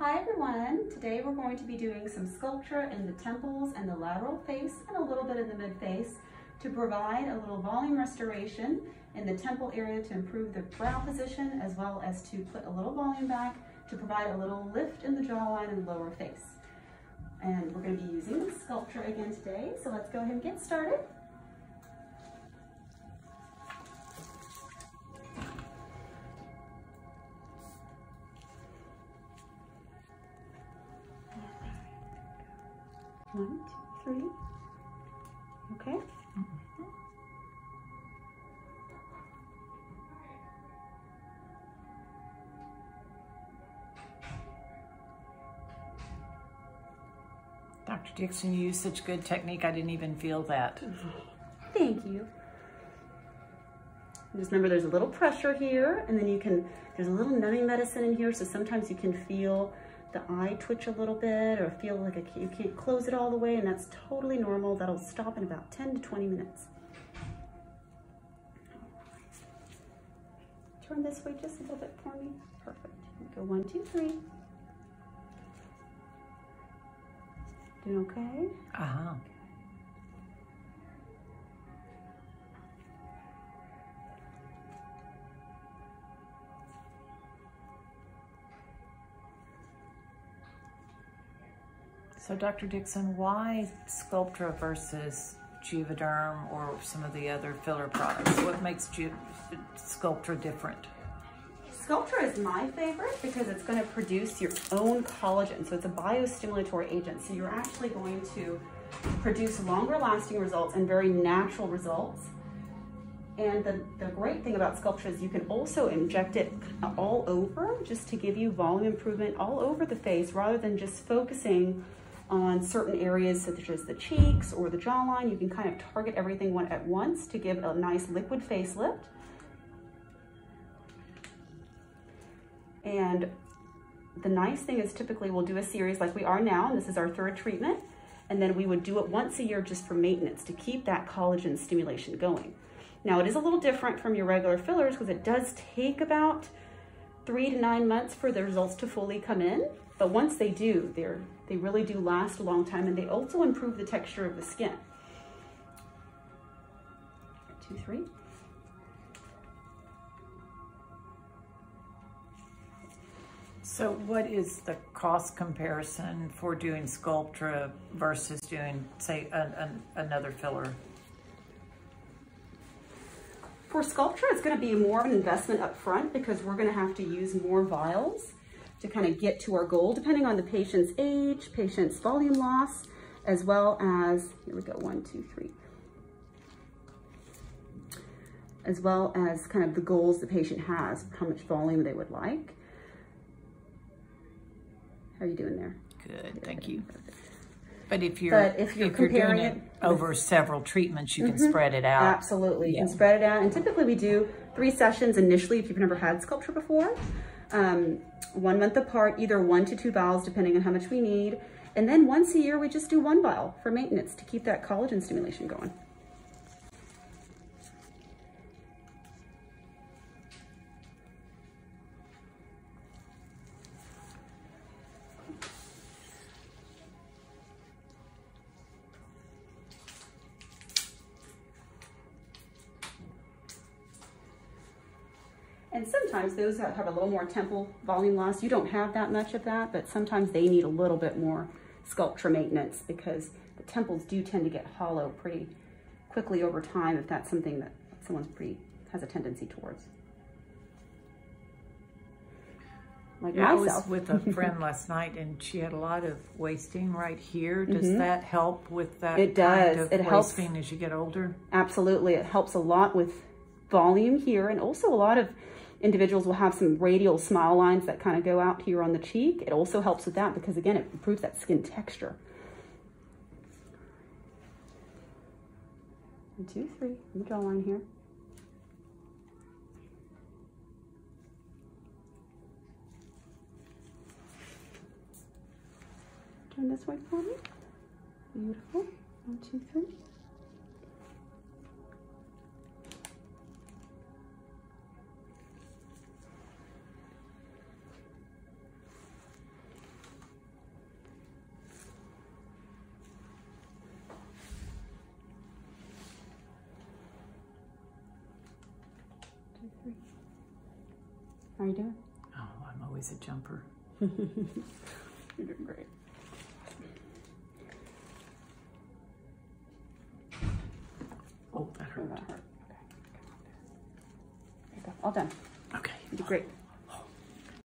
Hi everyone, today we're going to be doing some Sculptra in the temples and the lateral face and a little bit in the mid face to provide a little volume restoration in the temple area to improve the brow position as well as to put a little volume back to provide a little lift in the jawline and lower face. And we're going to be using Sculptra again today, so let's go ahead and get started. One, two, three. Okay. Mm -hmm. Dr. Dickson, you use such good technique, I didn't even feel that. Thank you. Just remember there's a little pressure here and then you can, there's a little numbing medicine in here, so sometimes you can feel the eye twitch a little bit or feel like a, you can't close it all the way and that's totally normal. That'll stop in about 10 to 20 minutes. Turn this way just a little bit for me. Perfect. Go one, two, three. Doing okay? Uh-huh. So Dr. Dickson, why Sculptra versus Juvederm or some of the other filler products? What makes Ju Sculptra different? Sculptra is my favorite because it's going to produce your own collagen. So it's a biostimulatory agent. So you're actually going to produce longer lasting results and very natural results. And the, the great thing about Sculptra is you can also inject it all over just to give you volume improvement all over the face rather than just focusing on certain areas such as the cheeks or the jawline. You can kind of target everything one at once to give a nice liquid facelift. And the nice thing is typically we'll do a series like we are now, and this is our third treatment, and then we would do it once a year just for maintenance to keep that collagen stimulation going. Now it is a little different from your regular fillers because it does take about three to nine months for the results to fully come in. But once they do, they're, they really do last a long time and they also improve the texture of the skin. Two, three. So what is the cost comparison for doing Sculptra versus doing, say, an, an, another filler? For Sculptra, it's going to be more of an investment up front because we're going to have to use more vials to kind of get to our goal, depending on the patient's age, patient's volume loss, as well as, here we go, one, two, three, as well as kind of the goals the patient has, how much volume they would like. How are you doing there? Good, thank you. But if you're but if you're, if you're doing it, it over several treatments, you mm -hmm. can mm-hmm. spread it out. Absolutely, yeah. you can spread it out. And typically we do three sessions initially if you've never had Sculptra before um, one month apart, either one to two vials, depending on how much we need. And then once a year, we just do one vial for maintenance to keep that collagen stimulation going. And sometimes those that have a little more temple volume loss, you don't have that much of that, but sometimes they need a little bit more Sculptra maintenance because the temples do tend to get hollow pretty quickly over time if that's something that someone's pretty has a tendency towards. Like yeah, myself. I was with a friend last night and she had a lot of wasting right here. Does mm -hmm. that help with that it does. Kind of it wasting helps. as you get older? Absolutely. It helps a lot with volume here and also a lot of individuals will have some radial smile lines that kind of go out here on the cheek. It also helps with that because again, it improves that skin texture. One, two, three, the jawline here. Turn this way for me. Beautiful. One, two, three. Three. How are you doing? Oh, I'm always a jumper. You're doing great. Oh, that Oh, hurt. that hurt. Okay. There you go. All done. Okay. You did great.